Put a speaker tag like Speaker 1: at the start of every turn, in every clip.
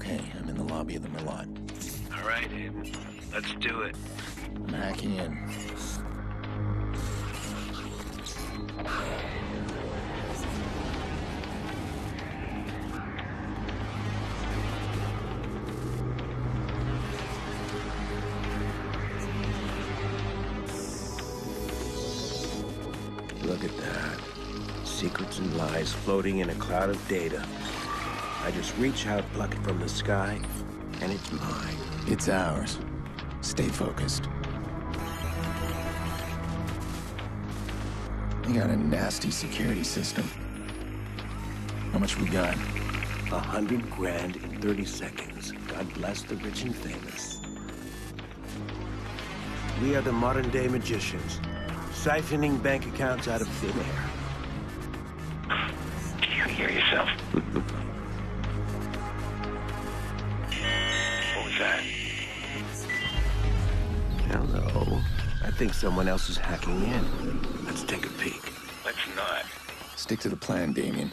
Speaker 1: Okay, I'm in the lobby of the Merlaut.
Speaker 2: All right, let's do it.
Speaker 1: I'm hacking in.
Speaker 3: Look at that. Secrets and lies floating in a cloud of data. I just reach out, pluck it from the sky, and it's mine.
Speaker 1: It's ours. Stay focused. They got a nasty security system. How much we got?
Speaker 3: A hundred grand in 30 seconds. God bless the rich and famous. We are the modern day magicians, siphoning bank accounts out of thin air.
Speaker 2: Can you hear yourself?
Speaker 3: Think someone else is hacking in. Let's take a peek.
Speaker 2: Let's not.
Speaker 1: Stick to the plan, Damien.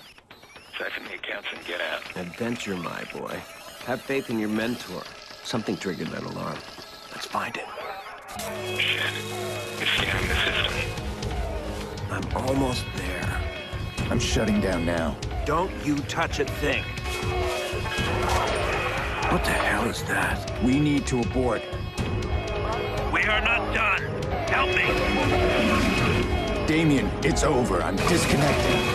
Speaker 2: Siphon the accounts and get out.
Speaker 3: Adventure, my boy. Have faith in your mentor. Something triggered that alarm. Let's find it.
Speaker 2: Shit. It's scanning the system.
Speaker 3: I'm almost there.
Speaker 1: I'm shutting down now.
Speaker 3: Don't you touch a thing. What the hell is that?
Speaker 1: We need to abort.
Speaker 2: We are not done. Help me.
Speaker 1: Damien, it's over. I'm disconnecting.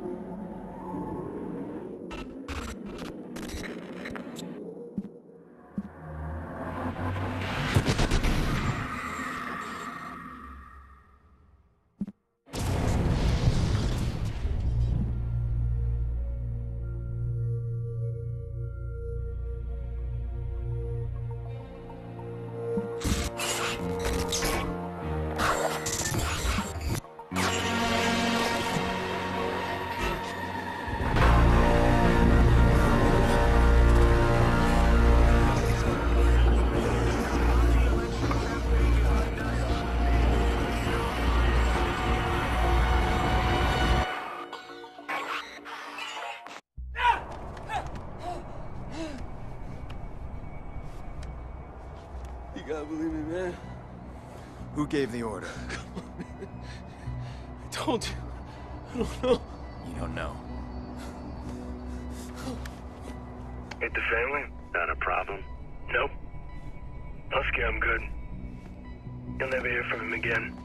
Speaker 1: Who gave the order?
Speaker 4: I told you. I don't know.
Speaker 1: You don't know.
Speaker 2: Ate the family?
Speaker 5: That a problem?
Speaker 2: Nope. Husky, I'm good. You'll never hear from him again.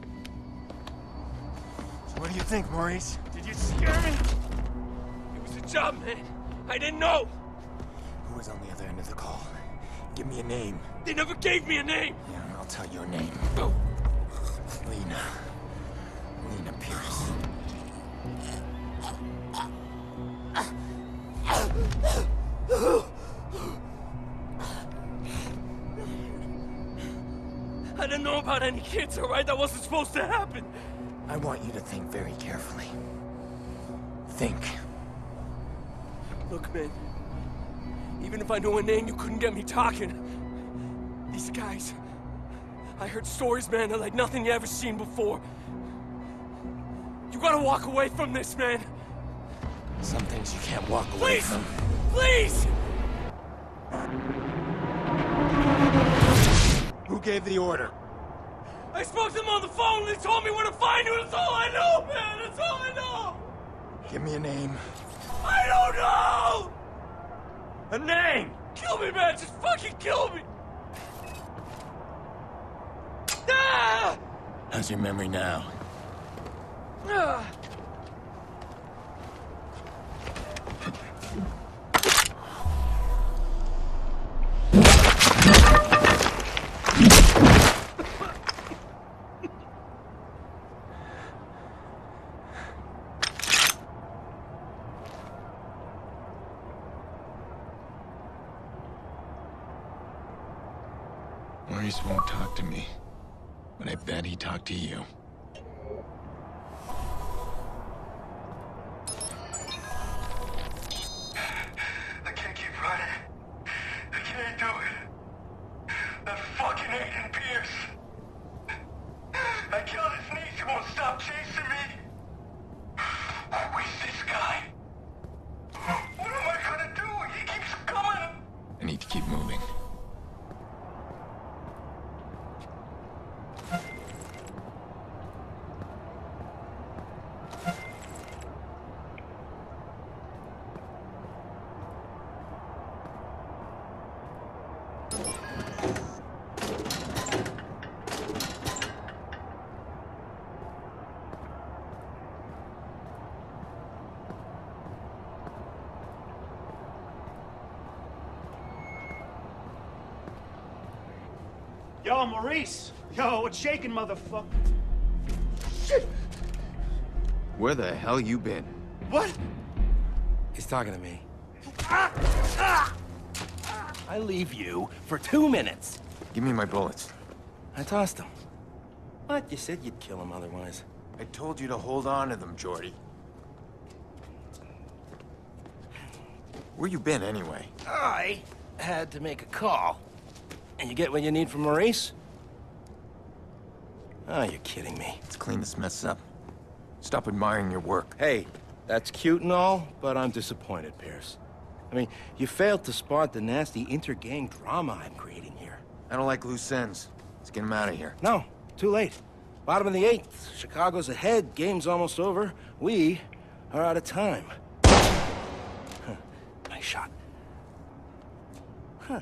Speaker 4: So what do you think, Maurice? Did you scare me? It was a job, man. I didn't know.
Speaker 1: Who was on the other end of the call? Give me a name.
Speaker 4: They never gave me a name.
Speaker 1: Yeah, I'll tell you your name.
Speaker 4: Oh.
Speaker 1: Lena. Pearce.
Speaker 4: I didn't know about any kids, all right? That wasn't supposed to happen.
Speaker 1: I want you to think very carefully. Think.
Speaker 4: Look, man. Even if I knew a name, you couldn't get me talking. These guys. I heard stories, man, that like nothing you ever seen before. You gotta walk away from this, man.
Speaker 1: Some things you can't walk away from.
Speaker 4: Please!
Speaker 1: from.
Speaker 4: Please!
Speaker 1: Who gave the order?
Speaker 4: I spoke to them on the phone and they told me where to find you. That's all I know, man. That's all I know.
Speaker 1: Give me a name.
Speaker 4: I don't know! A name! Kill me, man! Just fucking kill me!
Speaker 1: How's your memory now? Maurice won't talk to me but I bet he talked to you.
Speaker 2: I can't keep running. I can't do it. That fucking Aiden Pearce. I killed his niece. He won't stop chasing me. Who is this guy? What am I gonna do? He keeps coming.
Speaker 1: I need to keep moving.
Speaker 6: Yo, Maurice! Yo, what's shaking, motherfucker?
Speaker 1: Where the hell you been?
Speaker 6: What?
Speaker 3: He's talking to me. I leave you for two minutes.
Speaker 1: Give me my bullets.
Speaker 3: I tossed them. What? You said you'd kill him otherwise.
Speaker 1: I told you to hold on to them, Jordi. Where you been, anyway?
Speaker 3: I had to make a call. And you get what you need from Maurice? Oh, you're kidding me.
Speaker 1: Let's clean this mess up. Stop admiring your work.
Speaker 3: Hey, that's cute and all, but I'm disappointed, Pearce. I mean, you failed to spot the nasty inter-gang drama I'm creating here.
Speaker 1: I don't like loose ends. Let's get him out of here.
Speaker 3: No, too late. Bottom of the eighth. Chicago's ahead. Game's almost over. We are out of time. Huh. Nice shot. Huh.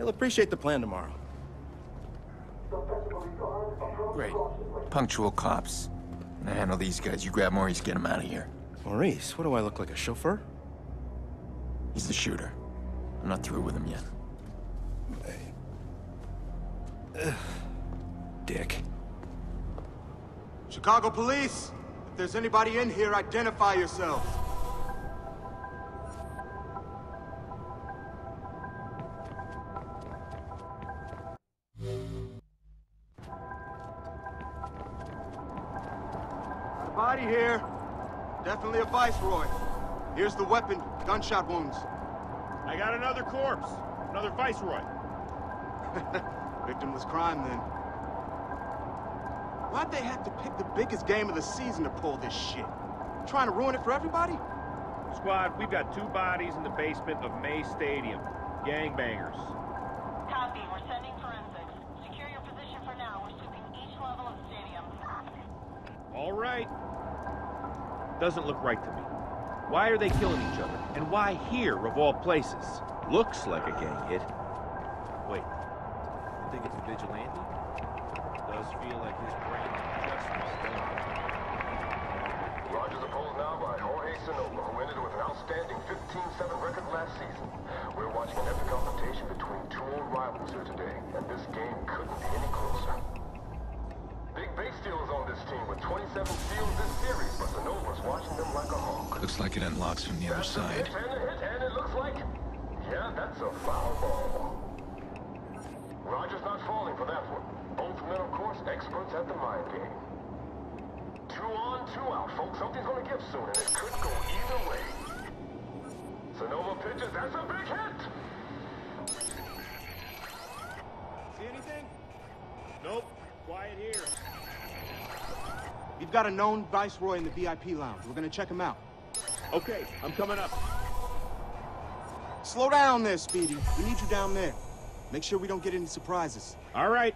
Speaker 3: They'll appreciate the plan tomorrow.
Speaker 1: Great. Punctual cops. I handle these guys. You grab Maurice, get him out of here.
Speaker 3: Maurice, what do I look like, a chauffeur?
Speaker 1: He's the shooter. I'm not through with him yet.
Speaker 3: Dick.
Speaker 7: Chicago police! If there's anybody in here, identify yourselves. Definitely a viceroy. Here's the weapon, gunshot wounds.
Speaker 6: I got another corpse. Another viceroy.
Speaker 7: Victimless crime, then. Why'd they have to pick the biggest game of the season to pull this shit? Trying to ruin it for everybody?
Speaker 6: Squad, we've got two bodies in the basement of May Stadium. Gangbangers.
Speaker 8: Copy. We're sending forensics. Secure your position for now. We're sweeping each level of the stadium.
Speaker 6: All right. Doesn't look right to me. Why are they killing each other? And why here, of all places? Looks like a gang hit. Wait. You think it's a vigilante? Does feel like his brain just done.
Speaker 9: Roger the polls now by Jorge Sonoma, who ended with an outstanding 15-7 record last season. We're watching an epic confrontation between two old rivals here today, and this game couldn't be any closer. Bay is on this team with 27 steals this series, but Sonoma's watching them like a hawk.
Speaker 1: Looks like it unlocks from the other
Speaker 9: That's a
Speaker 1: side.
Speaker 9: hit and a hit, and it looks like... Yeah, that's a foul ball. Roger's not falling for that one. Both men, of course, experts at the mind game. Two on, two out, folks. Something's gonna give soon, and it could go either way. Sonoma pitches, that's a big hit!
Speaker 7: We've got a known viceroy in the VIP lounge. We're gonna check him out.
Speaker 6: Okay, I'm coming up.
Speaker 7: Slow down there, Speedy. We need you down there. Make sure we don't get any surprises.
Speaker 6: All right.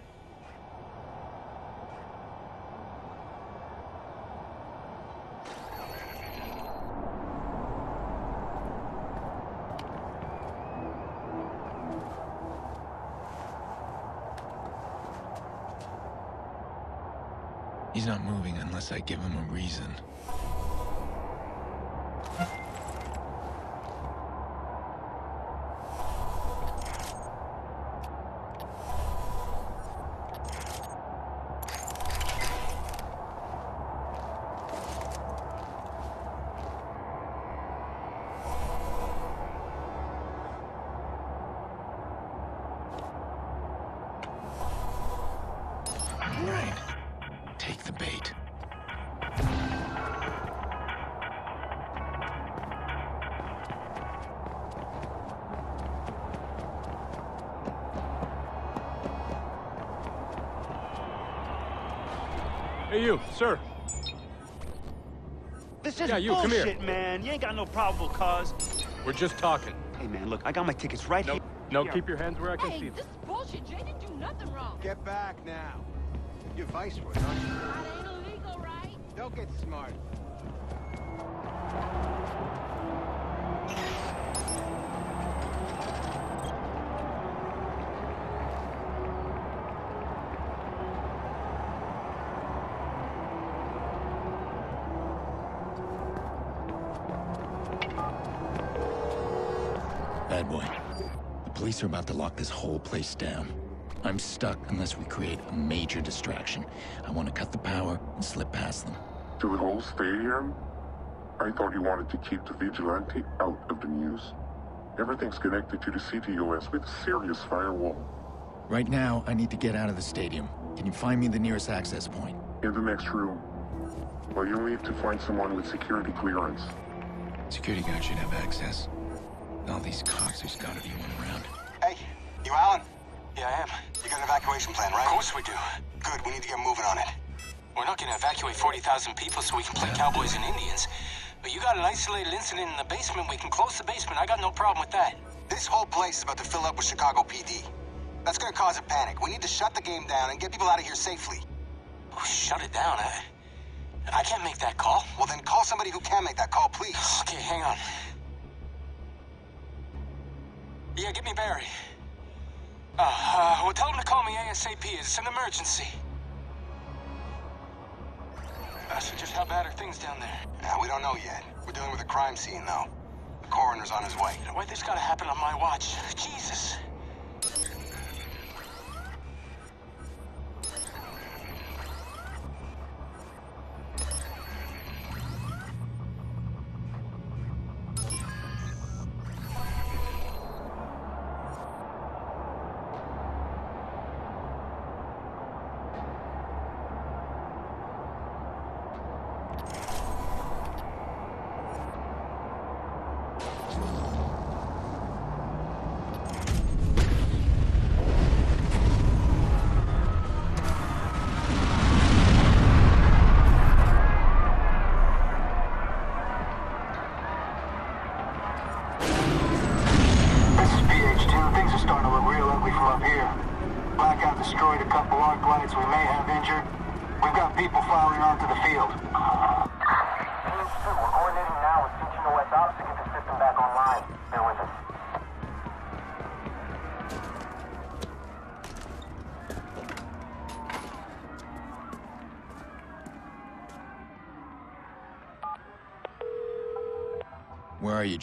Speaker 1: He's not moving unless I give him a reason.
Speaker 5: Hey, you, sir.
Speaker 6: This is
Speaker 5: Yeah, you, come
Speaker 6: bullshit,
Speaker 5: here.
Speaker 6: man. You ain't got no probable cause.
Speaker 5: We're just talking.
Speaker 6: Hey, man, look, I got my tickets right
Speaker 5: No,
Speaker 6: here.
Speaker 5: no,
Speaker 6: Here.
Speaker 5: keep your hands where I can
Speaker 10: Hey,
Speaker 5: see them.
Speaker 10: this is bullshit. Jay didn't do nothing wrong.
Speaker 11: Get back now. You're Viceroy, aren't you?
Speaker 10: That ain't illegal, right?
Speaker 11: Don't get smart.
Speaker 1: Bad boy. The police are about to lock this whole place down. I'm stuck unless we create a major distraction. I want to cut the power and slip past them.
Speaker 12: To the whole stadium? I thought you wanted to keep the vigilante out of the news. Everything's connected to the CTOS with a serious firewall.
Speaker 1: Right now, I need to get out of the stadium. Can you find me the nearest access point?
Speaker 12: In the next room. Well, you'll need to find someone with security clearance.
Speaker 1: Security guard should have access. All these cops, there's gotta be one around.
Speaker 13: Hey, you Alan? Yeah, I am. You got an evacuation plan, right? Of course we do. Good, we need to get moving on it.
Speaker 14: We're not gonna evacuate 40,000 people so we can play cowboys and Indians. But you got an isolated incident in the basement, we can close the basement. I got no problem with that.
Speaker 13: This whole place is about to fill up with Chicago PD. That's gonna cause a panic. We need to shut the game down and get people out of here safely.
Speaker 14: Oh, shut it down. I, I can't make that call.
Speaker 13: Well, then call somebody who can make that call, please.
Speaker 14: Okay, hang on. Yeah, get me Barry. Uh, uh, well, tell him to call me ASAP. It's an emergency. Uh, so just how bad are things down there?
Speaker 13: Yeah, we don't know yet. We're dealing with a crime scene, though. The coroner's on his way.
Speaker 14: You know what? This gotta happen on my watch. Jesus.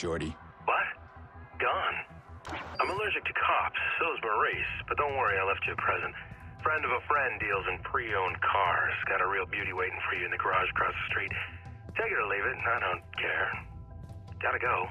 Speaker 1: Jordi?
Speaker 15: What? Gone. I'm allergic to cops, so is Maurice, but don't worry, I left you a present. Friend of a friend deals in pre-owned cars. Got a real beauty waiting for you in the garage across the street. Take it or leave it, I don't care. Gotta go.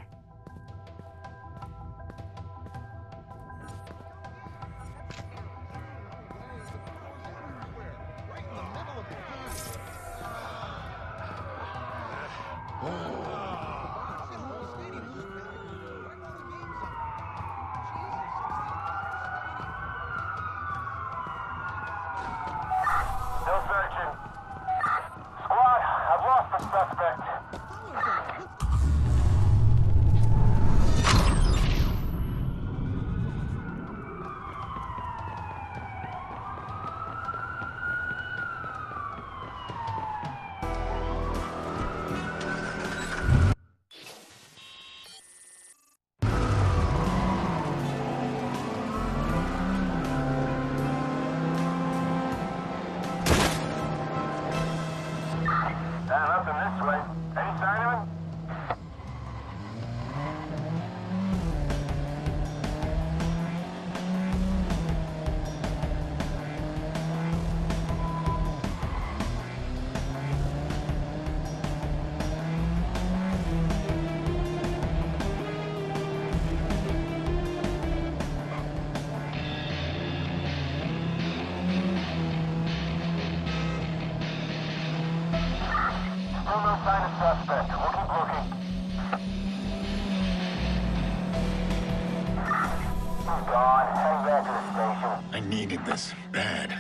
Speaker 1: I this. Bad.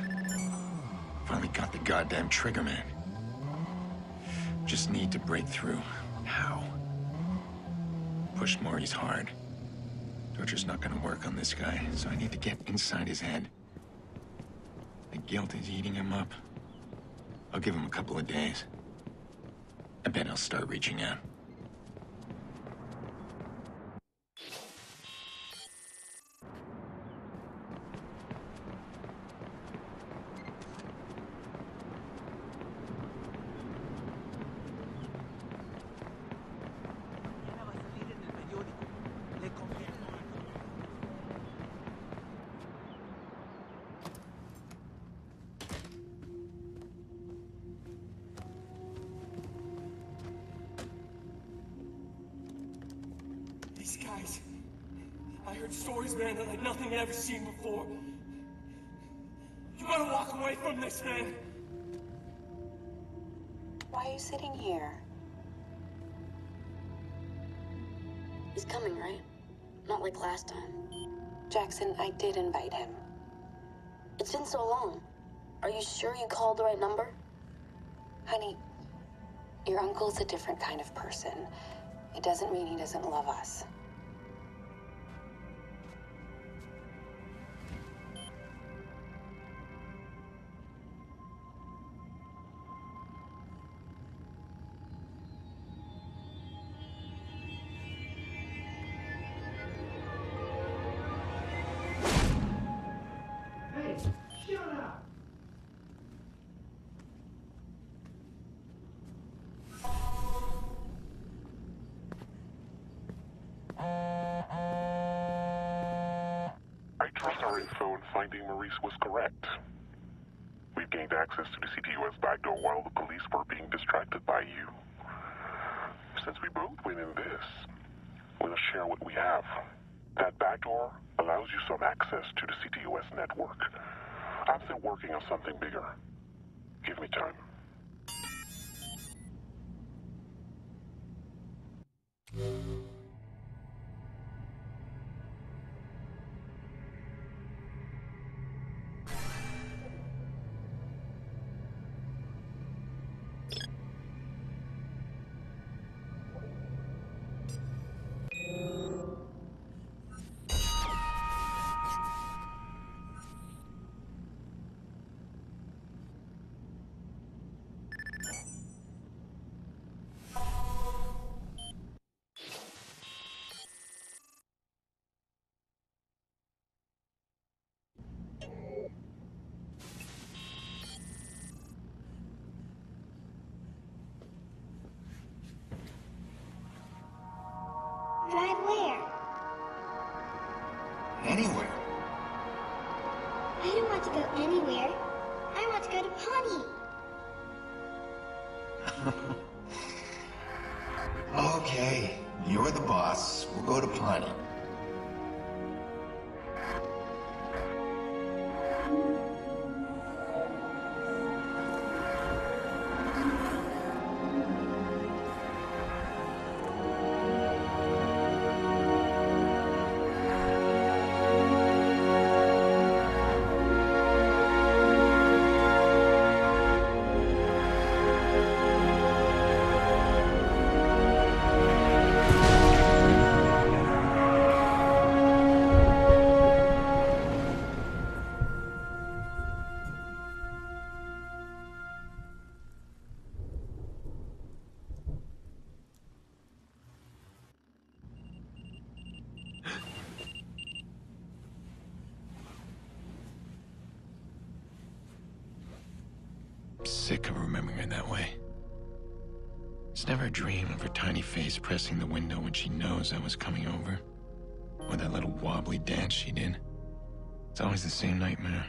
Speaker 1: Finally got the goddamn trigger man. Just need to break through. How? Push Maurice hard. Torture's not gonna work on this guy, so I need to get inside his head. The guilt is eating him up. I'll give him a couple of days. I bet he'll start reaching out.
Speaker 4: Seen before. You gotta walk away from this, man.
Speaker 16: Why are you sitting here? He's coming, right? Not like last time. Jackson, I did invite him. It's been so long. Are you sure you called the right number? Honey, your uncle's a different kind of person. It doesn't mean he doesn't love us.
Speaker 17: Finding Maurice was correct. We've gained access to the CTOS backdoor while the police were being distracted by you. Since we both win in this, we'll share what we have. That backdoor allows you some access to the CTOS network. I'm still working on something bigger. Give me time.
Speaker 18: Drive where?
Speaker 1: Anywhere. Sick of remembering her that way. It's never a dream of her tiny face pressing the window when she knows I was coming over. Or that little wobbly dance she did. It's always the same nightmare.